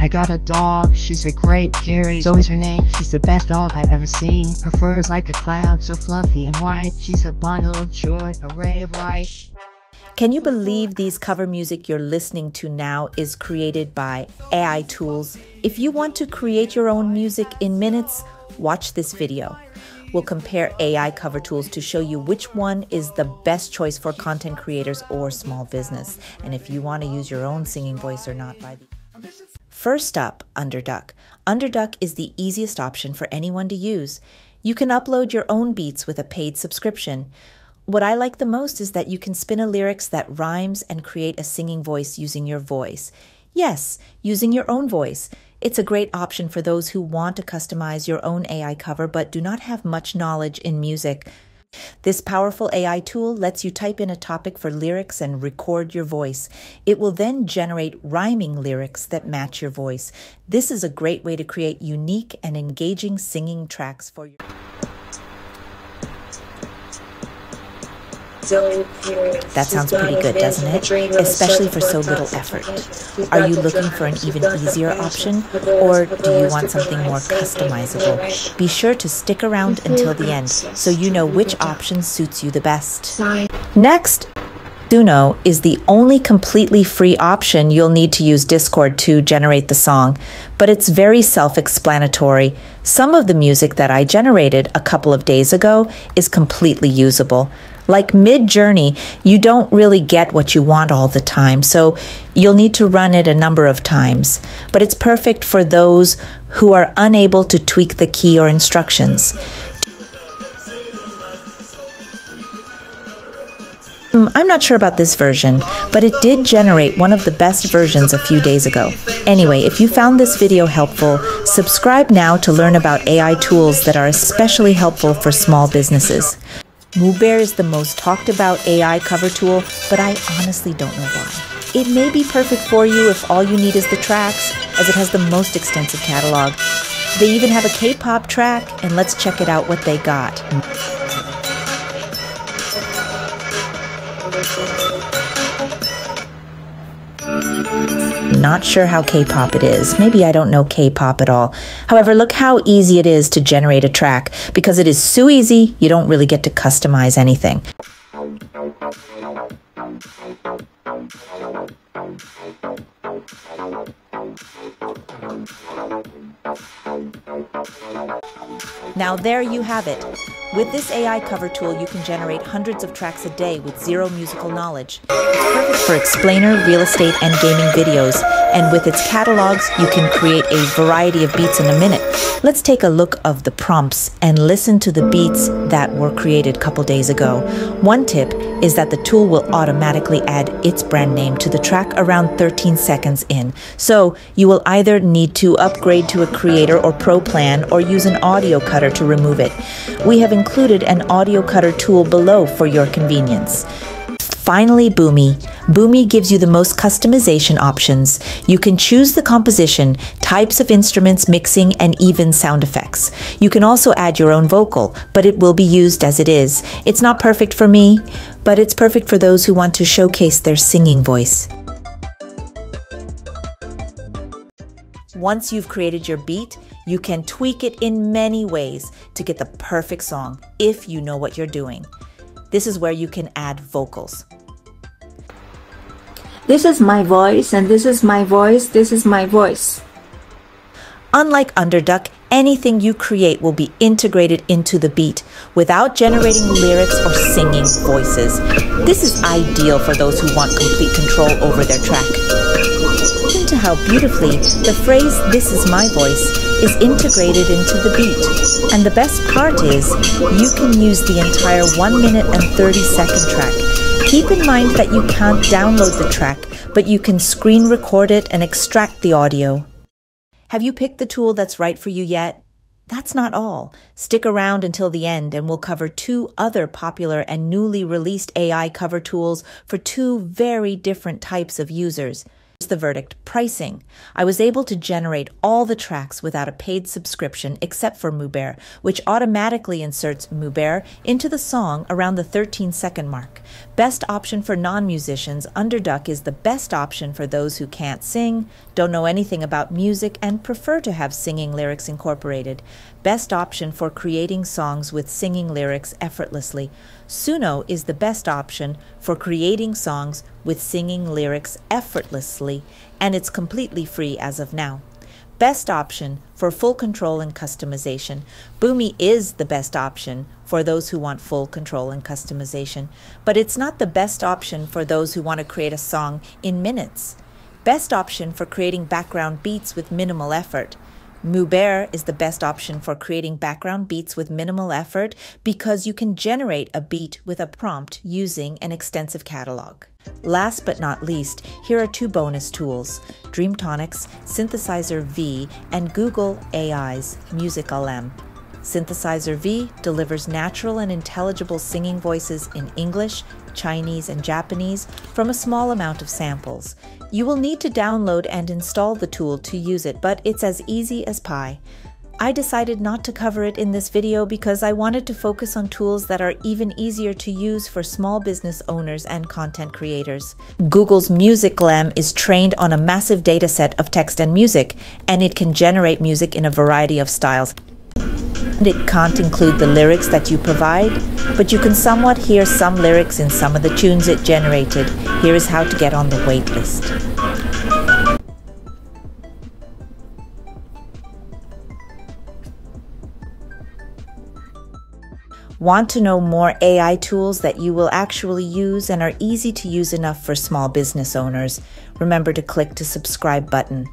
I got a dog, she's a great Carrie, so is her name. She's the best dog I've ever seen. Her fur is like a cloud, so fluffy and white. She's a bundle of joy, a ray of light. Can you believe these cover music you're listening to now is created by AI tools? If you want to create your own music in minutes, watch this video. We'll compare AI cover tools to show you which one is the best choice for content creators or small business, and if you want to use your own singing voice or not by the First up, Uberduck. Uberduck is the easiest option for anyone to use. You can upload your own beats with a paid subscription. What I like the most is that you can spin a lyrics that rhymes and create a singing voice using your voice. Yes, using your own voice. It's a great option for those who want to customize your own AI cover but do not have much knowledge in music. This powerful AI tool lets you type in a topic for lyrics and record your voice. It will then generate rhyming lyrics that match your voice. This is a great way to create unique and engaging singing tracks for your That sounds pretty good, doesn't it? Especially for so little effort. Are you looking for an even easier option, or do you want something more customizable? Be sure to stick around until the end so you know which option suits you the best. Next, Suno is the only completely free option you'll need to use Discord to generate the song, but it's very self explanatory. Some of the music that I generated a couple of days ago is completely usable. Like Midjourney, you don't really get what you want all the time, so you'll need to run it a number of times. But it's perfect for those who are unable to tweak the key or instructions. Hmm, I'm not sure about this version, but it did generate one of the best versions a few days ago. Anyway, if you found this video helpful, subscribe now to learn about AI tools that are especially helpful for small businesses. Mubert is the most talked about AI cover tool, but I honestly don't know why. It may be perfect for you if all you need is the tracks, as it has the most extensive catalog. They even have a K-pop track, and let's check it out what they got. Not sure how K pop it is. Maybe I don't know K pop at all. However, look how easy it is to generate a track. Because it is so easy, you don't really get to customize anything. Now there you have it. With this AI cover tool, you can generate hundreds of tracks a day with zero musical knowledge. It's perfect for explainer, real estate, and gaming videos, and with its catalogs, you can create a variety of beats in a minute. Let's take a look of the prompts and listen to the beats that were created a couple days ago. One tip is that the tool will automatically add its brand name to the track around 13 seconds in. So you will either need to upgrade to a creator or pro plan or use an audio cutter to remove it. We have included an audio cutter tool below for your convenience. Finally, Boomy. Boomy gives you the most customization options. You can choose the composition, types of instruments, mixing, and even sound effects. You can also add your own vocal, but it will be used as it is. It's not perfect for me, but it's perfect for those who want to showcase their singing voice. Once you've created your beat, you can tweak it in many ways to get the perfect song if you know what you're doing. This is where you can add vocals. This is my voice, and this is my voice, this is my voice. Unlike Uberduck, anything you create will be integrated into the beat without generating lyrics or singing voices. This is ideal for those who want complete control over their track. Listen to how beautifully the phrase, This is my voice, is integrated into the beat. And the best part is, you can use the entire 1 minute and 30 second track Keep in mind that you can't download the track, but you can screen record it and extract the audio. Have you picked the tool that's right for you yet? That's not all. Stick around until the end and we'll cover two other popular and newly released AI cover tools for two very different types of users. The verdict pricing. I was able to generate all the tracks without a paid subscription except for Mubert, which automatically inserts Mubert into the song around the 13 second mark. Best option for non musicians, Uberduck is the best option for those who can't sing, don't know anything about music, and prefer to have singing lyrics incorporated. Best option for creating songs with singing lyrics effortlessly. Suno is the best option for creating songs with singing lyrics effortlessly, and it's completely free as of now. Best option for full control and customization. Boomy is the best option for those who want full control and customization, but it's not the best option for those who want to create a song in minutes. Best option for creating background beats with minimal effort. Mubert is the best option for creating background beats with minimal effort because you can generate a beat with a prompt using an extensive catalog. Last but not least, here are two bonus tools Dreamtonics Synthesizer V and Google AI's Music LM. Synthesizer V delivers natural and intelligible singing voices in English, Chinese, and Japanese from a small amount of samples. You will need to download and install the tool to use it, but it's as easy as pie. I decided not to cover it in this video because I wanted to focus on tools that are even easier to use for small business owners and content creators. Google's MusicLM is trained on a massive dataset of text and music, and it can generate music in a variety of styles. It can't include the lyrics that you provide, but you can somewhat hear some lyrics in some of the tunes it generated. Here is how to get on the waitlist. Want to know more AI tools that you will actually use and are easy to use enough for small business owners? Remember to click the subscribe button.